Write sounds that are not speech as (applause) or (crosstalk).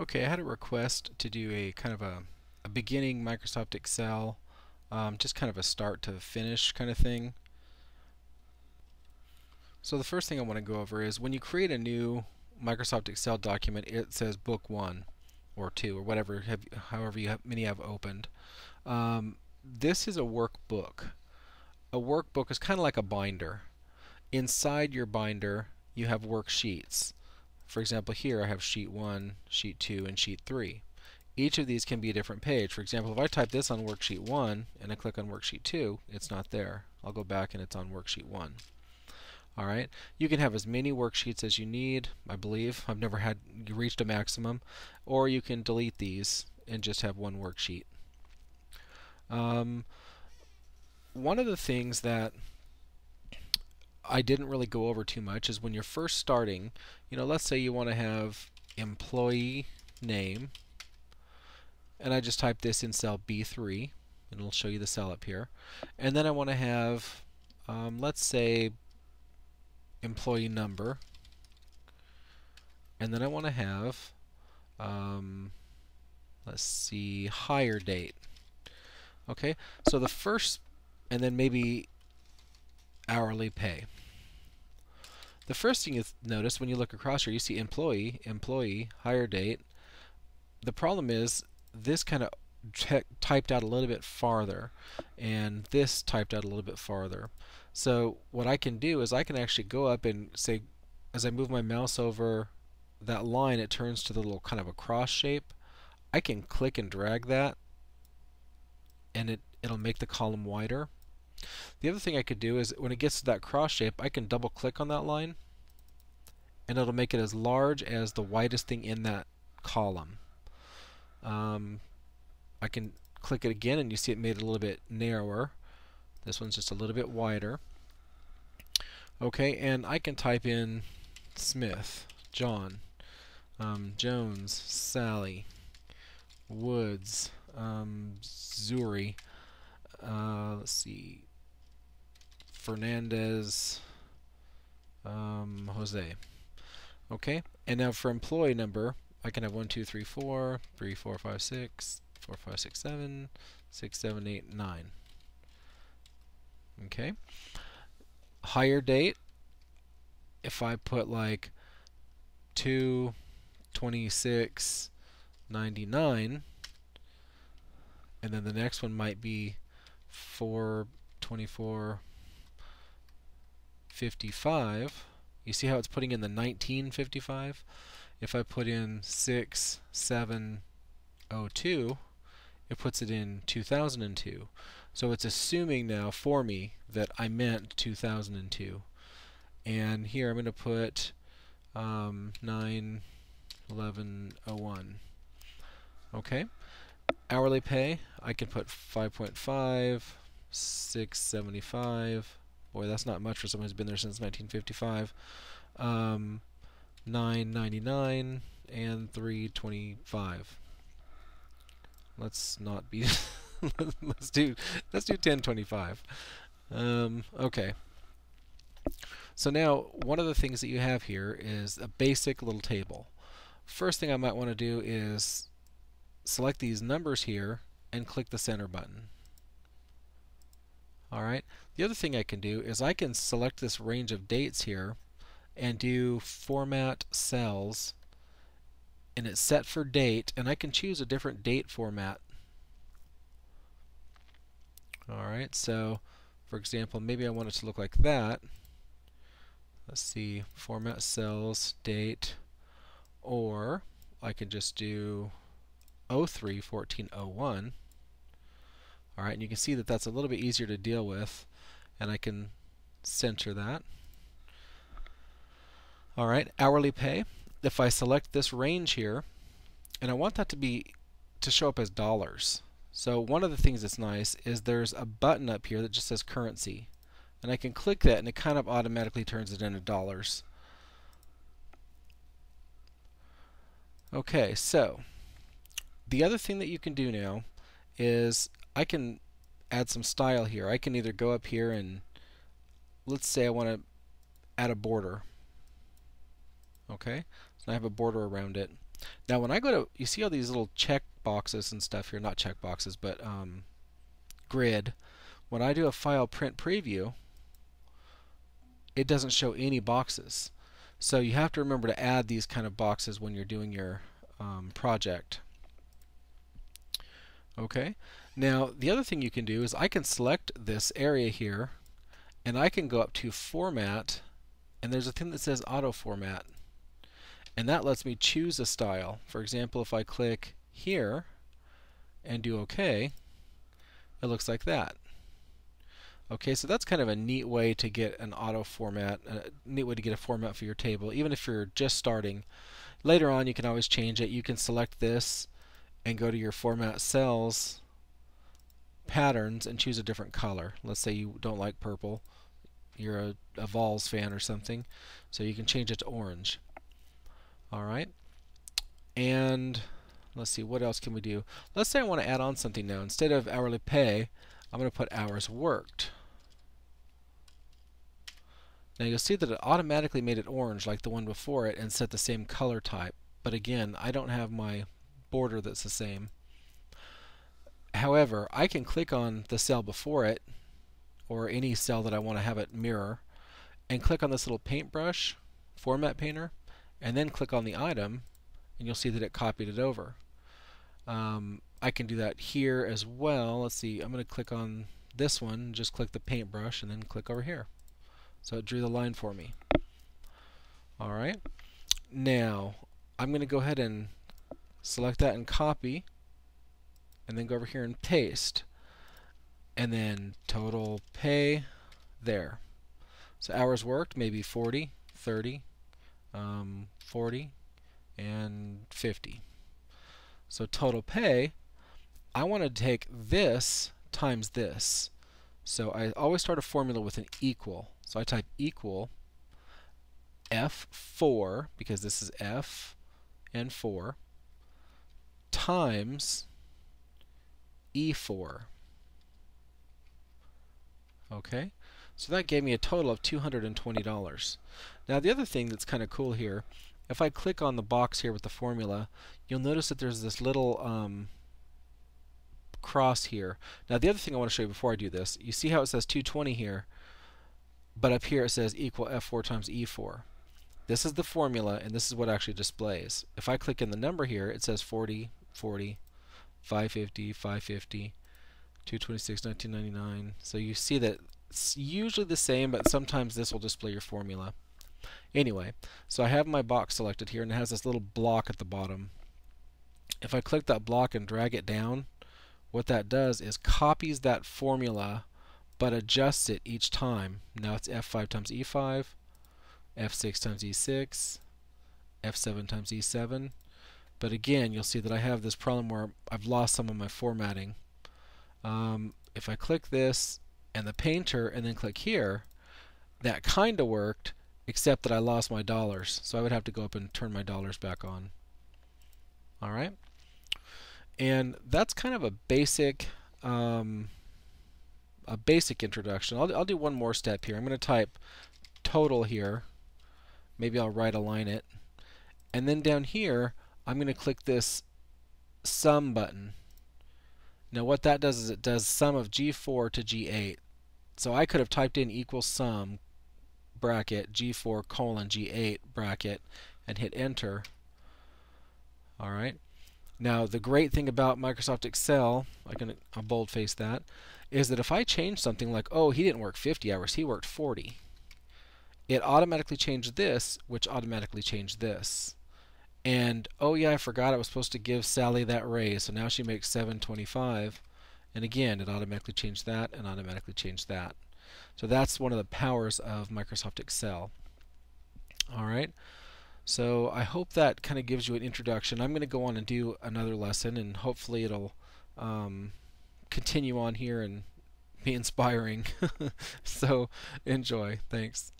Okay, I had a request to do a kind of a, a beginning Microsoft Excel, um, just kind of a start to finish kind of thing. So the first thing I want to go over is when you create a new Microsoft Excel document, it says Book 1 or 2 or whatever, have, however you have, many have opened. Um, this is a workbook. A workbook is kind of like a binder. Inside your binder, you have worksheets. For example, here I have sheet 1, sheet 2, and sheet 3. Each of these can be a different page. For example, if I type this on worksheet 1 and I click on worksheet 2, it's not there. I'll go back and it's on worksheet 1. Alright, you can have as many worksheets as you need, I believe. I've never had reached a maximum. Or you can delete these and just have one worksheet. Um, one of the things that I didn't really go over too much is when you're first starting, you know, let's say you want to have employee name, and I just type this in cell B3, and it'll show you the cell up here. And then I want to have, um, let's say, employee number, and then I want to have, um, let's see, hire date. Okay, so the first, and then maybe hourly pay. The first thing you notice when you look across here, you see employee, employee, hire date. The problem is this kind of typed out a little bit farther and this typed out a little bit farther. So what I can do is I can actually go up and say as I move my mouse over that line it turns to the little kind of a cross shape. I can click and drag that and it, it'll make the column wider. The other thing I could do is when it gets to that cross shape, I can double click on that line and it'll make it as large as the widest thing in that column. Um, I can click it again and you see it made it a little bit narrower. This one's just a little bit wider. Okay, and I can type in Smith, John, um, Jones, Sally, Woods, um, Zuri, uh, let's see, Fernandez, um, Jose. Okay, and now for employee number, I can have 1, 2, 3, 4, 3, 4, 5, 6, 4, 5, 6, 7, 6, 7, 8, 9. Okay. Hire date, if I put like 2, 26, 99, and then the next one might be 4, 24, 55. You see how it's putting in the 1955? If I put in 6, 7, 02, it puts it in 2002. So it's assuming now for me that I meant 2002. And here I'm going to put um, 9, 11, 01. Okay. Hourly pay, I can put 5.5, 675. Boy, that's not much for someone who's been there since 1955. Um, 9.99 and 3.25. Let's not be. (laughs) let's do. Let's do 10.25. Um, okay. So now, one of the things that you have here is a basic little table. First thing I might want to do is select these numbers here and click the center button. Alright, the other thing I can do is I can select this range of dates here and do format cells and it's set for date and I can choose a different date format. Alright, so for example maybe I want it to look like that. Let's see, format cells, date, or I can just do 03 1401. Alright, and you can see that that's a little bit easier to deal with, and I can center that. Alright, hourly pay. If I select this range here, and I want that to be to show up as dollars. So one of the things that's nice is there's a button up here that just says currency. And I can click that and it kind of automatically turns it into dollars. Okay, so the other thing that you can do now is I can add some style here. I can either go up here and let's say I want to add a border. Okay, so I have a border around it. Now when I go to, you see all these little check boxes and stuff here, not check boxes, but um, grid. When I do a file print preview, it doesn't show any boxes. So you have to remember to add these kind of boxes when you're doing your um, project. Okay, now the other thing you can do is I can select this area here and I can go up to Format and there's a thing that says Auto Format and that lets me choose a style. For example, if I click here and do OK, it looks like that. Okay, so that's kind of a neat way to get an auto format, a neat way to get a format for your table, even if you're just starting. Later on, you can always change it. You can select this and go to your format cells patterns and choose a different color. Let's say you don't like purple. You're a, a Vols fan or something. So you can change it to orange. Alright. And let's see, what else can we do? Let's say I want to add on something now. Instead of hourly pay, I'm going to put hours worked. Now you'll see that it automatically made it orange like the one before it and set the same color type. But again, I don't have my border that's the same. However, I can click on the cell before it or any cell that I want to have it mirror and click on this little paintbrush format painter and then click on the item and you'll see that it copied it over. Um, I can do that here as well. Let's see, I'm going to click on this one, just click the paintbrush and then click over here. So it drew the line for me. Alright, now I'm going to go ahead and select that and copy and then go over here and paste and then total pay there. So hours worked maybe 40, 30, um, 40, and 50. So total pay, I want to take this times this. So I always start a formula with an equal. So I type equal F4, because this is F and 4, times E4. Okay, so that gave me a total of $220. Now the other thing that's kind of cool here, if I click on the box here with the formula, you'll notice that there's this little um, cross here. Now the other thing I want to show you before I do this, you see how it says 220 here, but up here it says equal F4 times E4. This is the formula, and this is what actually displays. If I click in the number here, it says 40, 40, 550, 550, 226, 1999. So you see that it's usually the same, but sometimes this will display your formula. Anyway, so I have my box selected here, and it has this little block at the bottom. If I click that block and drag it down, what that does is copies that formula but adjusts it each time. Now it's F5 times E5, F6 times E6, F7 times E7. But again, you'll see that I have this problem where I've lost some of my formatting. Um, if I click this and the painter and then click here, that kind of worked, except that I lost my dollars. So I would have to go up and turn my dollars back on. All right. And that's kind of a basic um, a basic introduction. I'll, I'll do one more step here. I'm going to type total here. Maybe I'll right align it. And then down here, I'm going to click this sum button. Now what that does is it does sum of G4 to G8. So I could have typed in equal sum bracket G4 colon G8 bracket and hit enter. Alright. Now the great thing about Microsoft Excel, I can I'll boldface that, is that if I change something like, oh, he didn't work 50 hours, he worked 40, it automatically changed this, which automatically changed this. And oh yeah, I forgot I was supposed to give Sally that raise, so now she makes 725. And again, it automatically changed that and automatically changed that. So that's one of the powers of Microsoft Excel. All right. So I hope that kind of gives you an introduction. I'm going to go on and do another lesson, and hopefully it'll um, continue on here and be (laughs) inspiring. (laughs) so enjoy. Thanks.